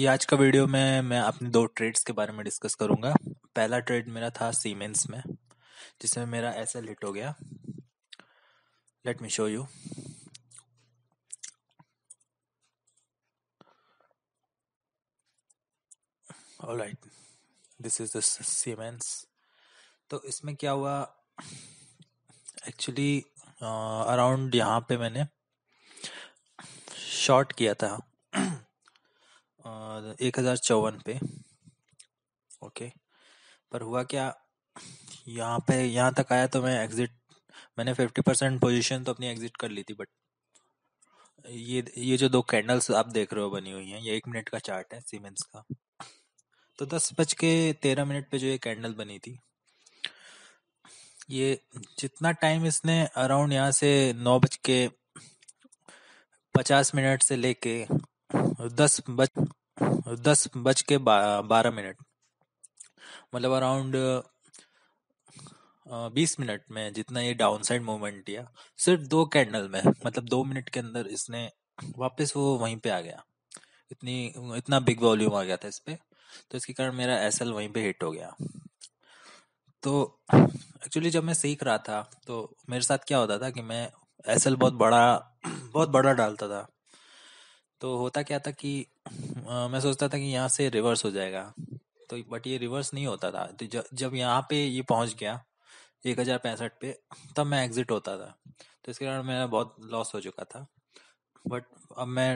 कि आज का वीडियो में मैं अपने दो ट्रेड्स के बारे में डिस्कस करूँगा। पहला ट्रेड मेरा था सीमेंस में जिसमें मेरा एस एल हिट हो गया। Let me show you alright this is the Siemens तो इसमें क्या हुआ? एक्चुअली अराउंड uh, यहाँ पे मैंने शॉर्ट किया था। एक हज़ार चौवन पे। ओके। पर हुआ क्या? यहाँ पे, यहाँ तक आया तो मैं एग्जिट मैंने फिफ्टी परसेंट पोजिशन तो अपनी एग्जिट कर ली थी बट ये ये जो दो कैंडल्स आप देख रहे हो बनी हुई हैं, ये एक मिनट का चार्ट है सीमेंस का। तो दस बज के तेरह मिनट पे जो ये कैंडल बनी थी, ये जितना टाइम इसने अराउंड यहाँ से नौ बज के पचास मिनट से लेके दस बज दस बज के बारह मिनट। मतलब अराउंड बीस मिनट में जितना ये डाउन साइड मूवमेंट दिया, सिर्फ़ दो कैंडल में मतलब दो मिनट के अंदर इसने वापस वो वहीं पे आ गया। इतनी, इतना बिग वॉल्यूम आ गया था इस पर तो इसके कारण मेरा एस एल वहीं पे हिट हो गया। तो एक्चुअली जब मैं सीख रहा था तो मेरे साथ क्या होता था कि मैं एस एल बहुत बड़ा बहुत बड़ा डालता था। तो होता क्या था कि आ, मैं सोचता था कि यहाँ से रिवर्स हो जाएगा। तो बट ये रिवर्स नहीं होता था। तो ज, जब यहाँ पे ये पहुँच गया एक हज़ार पैंसठ पे तब मैं एग्जिट होता था। तो इसके कारण मेरा बहुत लॉस हो चुका था। बट अब मैं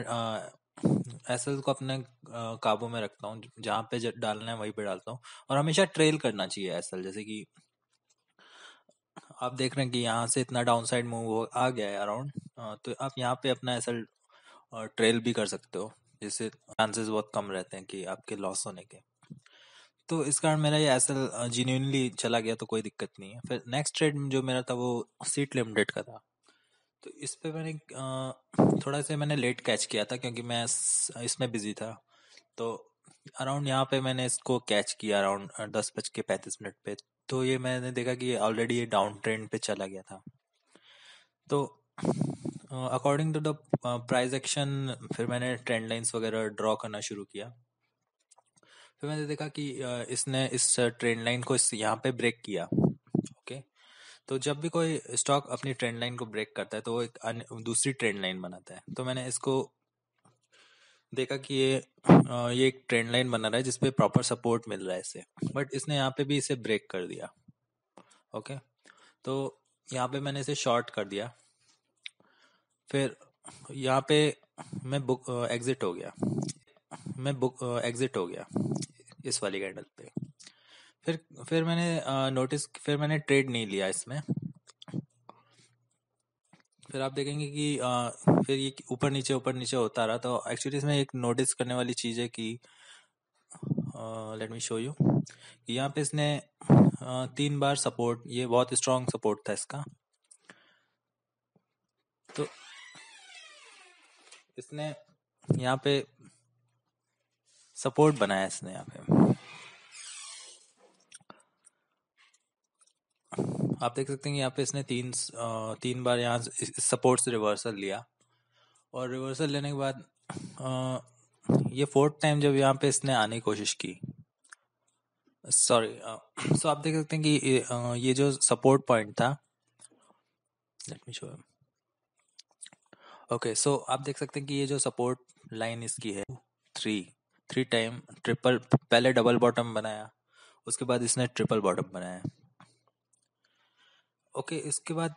एस एल को अपने काबू में रखता हूँ। जहाँ पे डालना है वहीं पे डालता हूँ। और हमेशा ट्रेल करना चाहिए एसएल जैसे कि आप देख रहे हैं कि यहाँ से इतना डाउन साइड मूव आ गया है अराउंड तो आप यहाँ पे अपना एसएल ट्रेल भी कर सकते हो। जिससे चांसेस बहुत कम रहते हैं कि आपके लॉस होने के। तो इस कारण मेरा ये एस एल चला गया तो कोई दिक्कत नहीं है। फिर नेक्स्ट ट्रेड जो मेरा था वो सीट लिमिटेड का था। तो इस पर मैंने थोड़ा सा मैंने लेट कैच किया था क्योंकि मैं इसमें बिज़ी था। तो अराउंड यहाँ पे मैंने इसको कैच किया अराउंड दस बज के पैंतीस मिनट पे। तो ये मैंने देखा कि ऑलरेडी ये डाउन ट्रेंड पे चला गया था। तो according to the price action फिर मैंने ट्रेंड लाइंस वगैरह ड्रॉ करना शुरू किया। फिर मैंने देखा कि इसने इस ट्रेंड लाइन को इस यहाँ पे ब्रेक किया ओके तो जब भी कोई स्टॉक अपनी ट्रेंड लाइन को ब्रेक करता है तो वो एक दूसरी ट्रेंड लाइन बनाता है। तो मैंने इसको देखा कि ये ये एक ट्रेंड लाइन बना रहा है, जिसपे प्रॉपर सपोर्ट मिल रहा है इसे। बट इसने यहाँ पे भी इसे ब्रेक कर दिया ओके तो यहाँ पे मैंने इसे शॉर्ट कर दिया। फिर यहाँ पे मैं बुक एग्जिट हो गया। मैं बुक एग्जिट हो गया इस वाली कैंडल पे। फिर फिर मैंने नोटिस फिर मैंने ट्रेड नहीं लिया इसमें। फिर आप देखेंगे कि आ, फिर ये ऊपर नीचे ऊपर नीचे होता रहा। तो एक्चुअली इसमें एक नोटिस करने वाली चीज़ है कि लेट मी शो यू यहाँ पे इसने आ, तीन बार सपोर्ट ये बहुत स्ट्रांग सपोर्ट था इसका। तो इसने यहाँ पे सपोर्ट बनाया इसने यहाँ पे। आप देख सकते हैं यहाँ पे इसने तीन तीन बार यहाँ सपोर्ट से रिवर्सल लिया। और रिवर्सल लेने के बाद ये फोर्थ टाइम जब यहाँ पे इसने आने की कोशिश की। सॉरी सो आप देख सकते हैं कि ये जो सपोर्ट पॉइंट था let me show okay so आप देख सकते हैं कि ये जो सपोर्ट लाइन इसकी है थ्री थ्री टाइम ट्रिपल पहले डबल बॉटम बनाया उसके बाद इसने ट्रिपल बॉटम बनाया। ओके okay, इसके बाद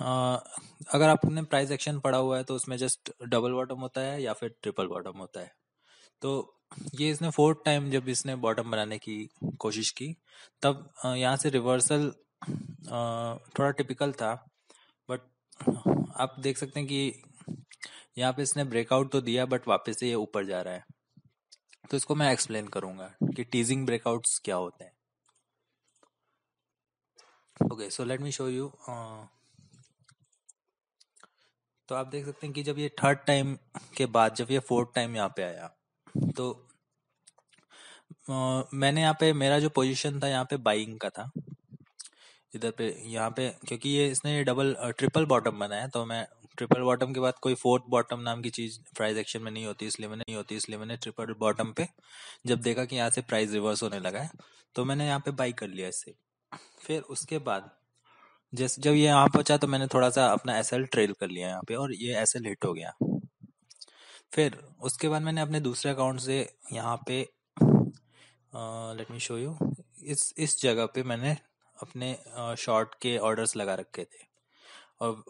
आ, अगर आपने प्राइस एक्शन पड़ा हुआ है तो उसमें जस्ट डबल बॉटम होता है या फिर ट्रिपल बॉटम होता है। तो ये इसने फोर्थ टाइम जब इसने बॉटम बनाने की कोशिश की तब यहाँ से रिवर्सल थोड़ा टिपिकल था बट आप देख सकते हैं कि यहाँ पे इसने ब्रेकआउट तो दिया बट वापस से ये ऊपर जा रहा है। तो इसको मैं एक्सप्लेन करूँगा कि टीजिंग ब्रेकआउट्स क्या होते हैं। Okay so let me show you तो आप देख सकते हैं कि जब ये थर्ड टाइम के बाद जब ये फोर्थ टाइम यहाँ पे आया तो uh, मैंने यहाँ पे मेरा जो पोजीशन था यहाँ पे बाइंग का था। इधर पे यहाँ पे क्योंकि ये इसने डबल ट्रिपल बॉटम बनाया तो मैं ट्रिपल बॉटम के बाद कोई फोर्थ बॉटम नाम की चीज़ प्राइस एक्शन में नहीं होती, इसलिए मैंने, नहीं होती, इसलिए मैंने ट्रिपल बॉटम पे जब देखा कि यहाँ से प्राइस रिवर्स होने लगा है तो मैंने यहाँ पे बाई कर लिया इससे फिर उसके बाद जैसे, जब ये यहाँ पहुँचा तो मैंने थोड़ा सा अपना एसएल ट्रेल कर लिया यहाँ पे और ये एसएल हिट हो गया। फिर उसके बाद मैंने अपने दूसरे अकाउंट से यहाँ पे लेट मी शो यू इस इस जगह पे मैंने अपने शॉर्ट के ऑर्डर्स लगा रखे थे। और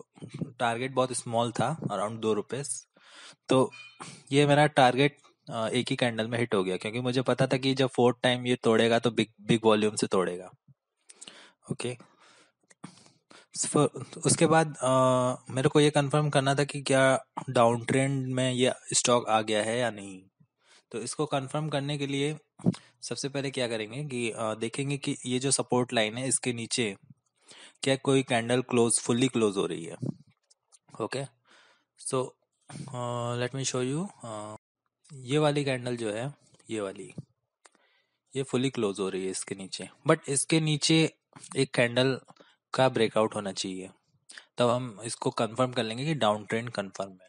टारगेट बहुत स्मॉल था अराउंड दो रुपए तो ये मेरा टारगेट एक ही कैंडल में हिट हो गया क्योंकि मुझे पता था कि जब फोर्थ टाइम ये तोड़ेगा तो बिग बिग वॉल्यूम से तोड़ेगा. ओके उसके बाद आ, मेरे को ये कंफर्म करना था कि क्या डाउन ट्रेंड में ये स्टॉक आ गया है या नहीं. तो इसको कंफर्म करने के लिए सबसे पहले क्या करेंगे कि आ, देखेंगे कि ये जो सपोर्ट लाइन है इसके नीचे क्या कोई कैंडल क्लोज फुल्ली क्लोज हो रही है? Okay so let me show you ये वाली कैंडल जो है, ये वाली, ये फुली क्लोज हो रही है इसके नीचे. बट इसके नीचे एक कैंडल का ब्रेकआउट होना चाहिए. तब हम इसको कंफर्म कर लेंगे कि डाउन ट्रेंड कंफर्म है.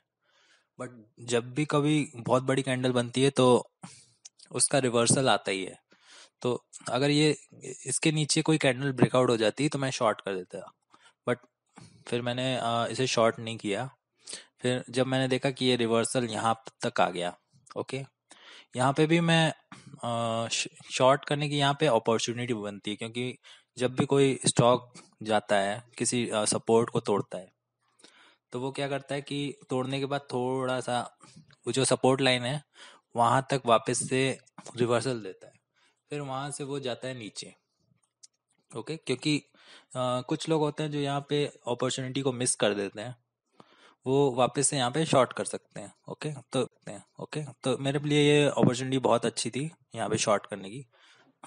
बट जब भी कभी बहुत बड़ी कैंडल बनती है तो उसका रिवर्सल आता ही है. तो अगर ये, इसके नीचे कोई कैंडल ब्रेकआउट हो जाती तो मैं शॉर्ट कर देता। बट फिर मैंने इसे शॉर्ट नहीं किया। फिर जब मैंने देखा कि ये रिवर्सल यहाँ तक आ गया ओके यहाँ पे भी मैं शॉर्ट करने की यहाँ पे अपॉर्चुनिटी बनती है क्योंकि जब भी कोई स्टॉक जाता है, किसी सपोर्ट को तोड़ता है तो वो क्या करता है कि तोड़ने के बाद थोड़ा सा वो जो सपोर्ट लाइन है, वहाँ तक वापस से रिवर्सल देता है। फिर वहाँ से वो जाता है नीचे। ओके? क्योंकि आ, कुछ लोग होते हैं जो यहाँ पे अपॉर्चुनिटी को मिस कर देते हैं। वो वापस से यहाँ पे शॉर्ट कर सकते हैं ओके? तो ओके? तो मेरे लिए ये अपॉर्चुनिटी बहुत अच्छी थी यहाँ पे शॉर्ट करने की।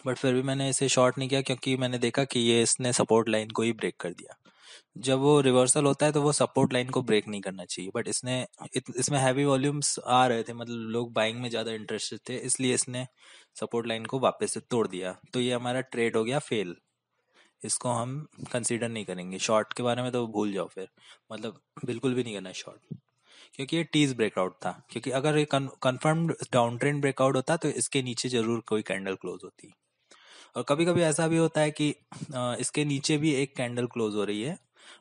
बट फिर भी मैंने इसे शॉर्ट नहीं किया क्योंकि मैंने देखा कि ये इसने सपोर्ट लाइन को ही ब्रेक कर दिया। जब वो रिवर्सल होता है तो वो सपोर्ट लाइन को ब्रेक नहीं करना चाहिए। बट इसने इत, इसमें हैवी वॉल्यूम्स आ रहे थे मतलब लोग बाइंग में ज़्यादा इंटरेस्टेड थे इसलिए इसने सपोर्ट लाइन को वापस से तोड़ दिया। तो ये हमारा ट्रेड हो गया फेल इसको हम कंसीडर नहीं करेंगे। शॉर्ट के बारे में तो भूल जाओ फिर। मतलब बिल्कुल भी नहीं करना शॉर्ट क्योंकि ये टीज ब्रेकआउट था। क्योंकि अगर ये कंफर्म्ड डाउन ट्रेंड ब्रेकआउट होता तो इसके नीचे ज़रूर कोई कैंडल क्लोज होती। और कभी कभी ऐसा भी होता है कि इसके नीचे भी एक कैंडल क्लोज हो रही है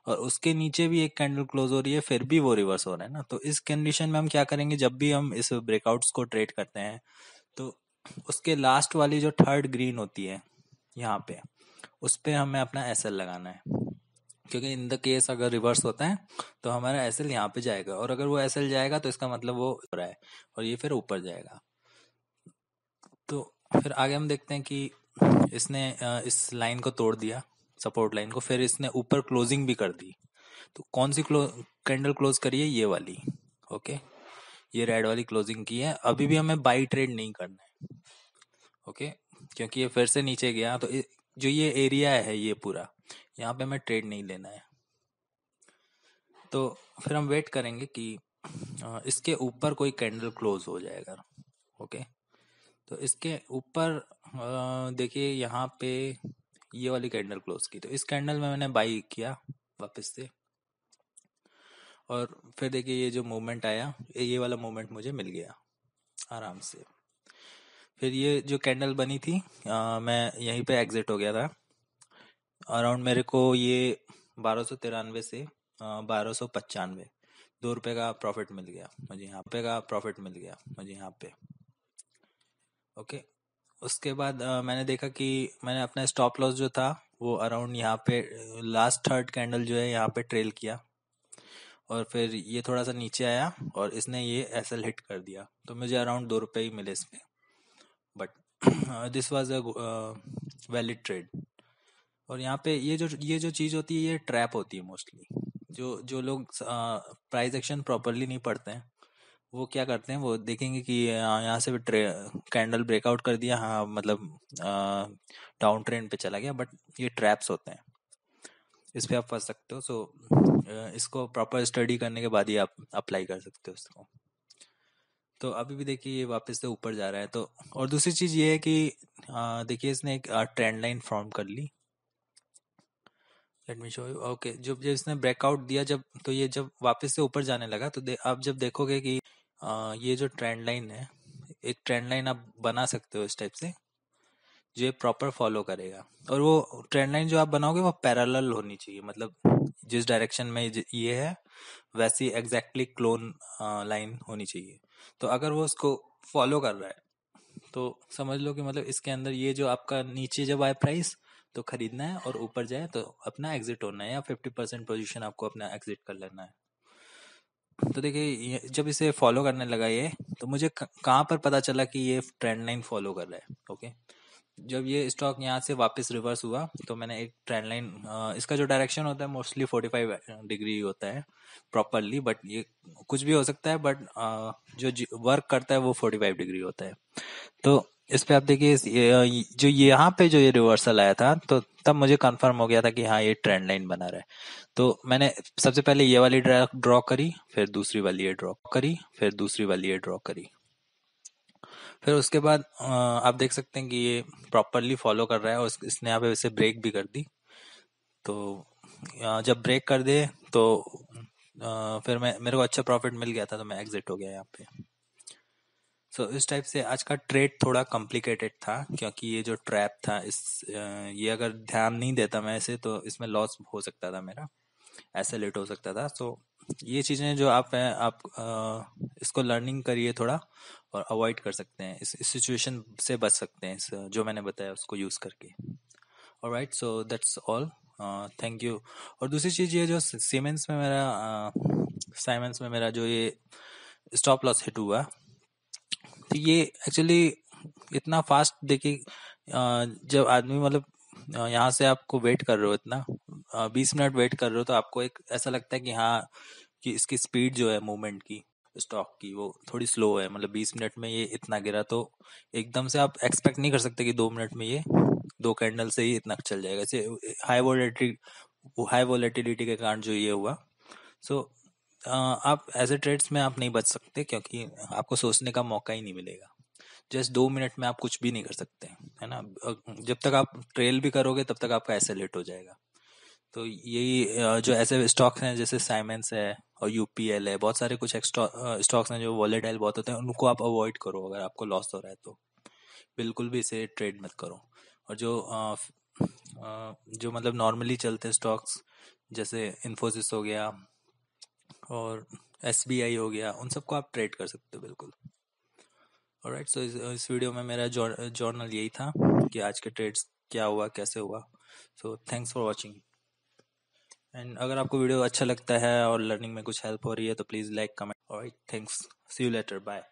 और उसके नीचे भी एक कैंडल क्लोज हो रही है, फिर भी वो रिवर्स हो रहा है ना? तो इस कंडीशन में हम क्या करेंगे? जब भी हम इस ब्रेकआउट्स को ट्रेड करते हैं तो उसके लास्ट वाली जो थर्ड ग्रीन होती है, यहाँ पे, उस पर हमें अपना एसएल लगाना है। क्योंकि इन द केस अगर रिवर्स होता है तो हमारा एस एल यहाँ पे जाएगा और अगर वो एस एल जाएगा तो इसका मतलब वो हो रहा है और ये फिर ऊपर जाएगा। तो फिर आगे हम देखते हैं कि इसने इस लाइन को तोड़ दिया सपोर्ट लाइन को, फिर इसने ऊपर क्लोजिंग भी कर दी। तो कौन सी कैंडल क्लोज करी है? ये वाली ओके ये रेड वाली क्लोजिंग की है। अभी भी हमें बाई ट्रेड नहीं करना है ओके क्योंकि ये फिर से नीचे गया तो जो ये एरिया है, ये पूरा, यहाँ पे हमें ट्रेड नहीं लेना है। तो फिर हम वेट करेंगे कि इसके ऊपर कोई कैंडल क्लोज हो जाएगा ओके तो इसके ऊपर देखिए यहाँ पे ये वाली कैंडल क्लोज की। तो इस कैंडल में मैंने बाई किया वापस से। और फिर देखिए ये जो मूवमेंट आया ये वाला मूवमेंट मुझे मिल गया आराम से। फिर ये जो कैंडल बनी थी आ, मैं यहीं पे एग्जिट हो गया था। अराउंड मेरे को ये बारह सौ तिरानवे से बारह सौ पचानवे दो रुपए का प्रॉफिट मिल गया मुझे यहाँ पे का प्रॉफिट मिल गया मुझे यहाँ पे। ओके। उसके बाद आ, मैंने देखा कि मैंने अपना स्टॉप लॉस जो था वो अराउंड यहाँ पे लास्ट थर्ड कैंडल जो है यहाँ पे ट्रेल किया। और फिर ये थोड़ा सा नीचे आया और इसने ये एसएल हिट कर दिया। तो मुझे अराउंड दो रुपये ही मिले इसमें। But this was a valid trade और यहाँ पे ये जो ये जो चीज़ होती है ये ट्रैप होती है मोस्टली जो जो लोग प्राइस एक्शन प्रॉपरली नहीं पढ़ते हैं। वो क्या करते हैं, वो देखेंगे कि यहाँ से भी कैंडल ब्रेकआउट कर दिया हाँ मतलब डाउन ट्रेंड पे चला गया, बट ये ट्रैप्स होते हैं। इस पर आप फंस सकते हो, सो इसको प्रॉपर स्टडी करने के बाद ही आप अप्लाई कर सकते हो उसको। तो अभी भी देखिए, ये वापस से ऊपर जा रहा है तो और दूसरी चीज़ ये है कि देखिए, इसने एक ट्रेंड लाइन फॉर्म कर ली। Let me show you okay जब जब इसने ब्रेकआउट दिया, जब तो ये जब वापस से ऊपर जाने लगा तो आप जब देखोगे कि ये जो ट्रेंड लाइन है, एक ट्रेंड लाइन आप बना सकते हो इस टाइप से, जो ये प्रॉपर फॉलो करेगा। और वो ट्रेंड लाइन जो आप बनाओगे, वो पैरेलल होनी चाहिए। मतलब जिस डायरेक्शन में ये है, वैसी एग्जैक्टली क्लोन लाइन होनी चाहिए। तो अगर वो उसको फॉलो कर रहा है तो समझ लो कि मतलब इसके अंदर ये जो आपका नीचे जब आए प्राइस तो खरीदना है और ऊपर जाए तो अपना एग्जिट होना है या फिफ्टी परसेंट पोजिशन आपको अपना एग्जिट कर लेना है। तो देखिए जब इसे फॉलो करने लगा ये तो मुझे कहाँ पर पता चला कि ये ट्रेंड लाइन फॉलो कर रहा है? ओके जब ये स्टॉक यहाँ से वापस रिवर्स हुआ तो मैंने एक ट्रेंड लाइन इसका जो डायरेक्शन होता है मोस्टली 45 डिग्री होता है प्रॉपरली बट ये कुछ भी हो सकता है बट जो वर्क करता है, वो 45 डिग्री होता है। तो इस पे आप देखिए जो यहाँ पे जो ये रिवर्सल आया था तो तब मुझे कंफर्म हो गया था कि हाँ ये ट्रेंड लाइन बना रहा है। तो मैंने सबसे पहले ये वाली ड्रॉ करी, फिर दूसरी वाली ये ड्रॉ करी, फिर दूसरी वाली ये ड्रॉ करी। फिर उसके बाद आप देख सकते हैं कि ये प्रॉपरली फॉलो कर रहा है और इसने यहाँ पे वैसे ब्रेक भी कर दी। तो जब ब्रेक कर दे तो फिर मैं, मेरे को अच्छा प्रॉफिट मिल गया था तो मैं एग्जिट हो गया यहाँ पे। सो so, इस टाइप से आज का ट्रेड थोड़ा कॉम्प्लिकेटेड था क्योंकि ये जो ट्रैप था इस ये अगर ध्यान नहीं देता मैं इसे तो इसमें लॉस हो सकता था मेरा ऐसे लेट हो सकता था। सो so, ये चीज़ें जो आप हैं आप आ, इसको लर्निंग करिए थोड़ा और अवॉइड कर सकते हैं। इस, सिचुएशन से बच सकते हैं जो मैंने बताया उसको यूज़ करके। और right so that's all thank you और दूसरी चीज़ ये जो सीमेंस में मेरा साइमेंस में मेरा जो ये स्टॉप लॉस हिट हुआ तो ये एक्चुअली इतना फास्ट देखिए जब आदमी मतलब यहाँ से आपको वेट कर रहे हो इतना बीस मिनट वेट कर रहे हो तो आपको एक ऐसा लगता है कि हाँ कि इसकी स्पीड जो है मूवमेंट की स्टॉक की, वो थोड़ी स्लो है। मतलब बीस मिनट में ये इतना गिरा तो एकदम से आप एक्सपेक्ट नहीं कर सकते कि दो मिनट में ये दो कैंडल से ही इतना चल जाएगा। जैसे हाई वोलेटिलिटी हाई वोलेटिलिटी के कारण जो ये हुआ। सो आप एज ए ट्रेड्स में आप नहीं बच सकते क्योंकि आपको सोचने का मौका ही नहीं मिलेगा। जस्ट दो मिनट में आप कुछ भी नहीं कर सकते है ना? जब तक आप ट्रेल भी करोगे तब तक आपका ऐसे लेट हो जाएगा। तो यही जो ऐसे स्टॉक्स हैं जैसे साइमेंस है और यूपीएल है बहुत सारे कुछ स्टॉक्स हैं जो वॉलेटाइल बहुत होते हैं उनको आप अवॉइड करो अगर आपको लॉस हो रहा है तो। बिल्कुल भी इसे ट्रेड मत करो। और जो आ, आ, जो मतलब नॉर्मली चलते स्टॉक्स जैसे इन्फोसिस हो गया और SBI हो गया, उन सबको आप ट्रेड कर सकते हो, बिल्कुल। और राइट सो इस वीडियो में मेरा जर्नल यही था कि आज के ट्रेड्स क्या हुआ, कैसे हुआ। So thanks for watching and अगर आपको वीडियो अच्छा लगता है और लर्निंग में कुछ हेल्प हो रही है तो प्लीज़ लाइक कमेंट और thanks see you later bye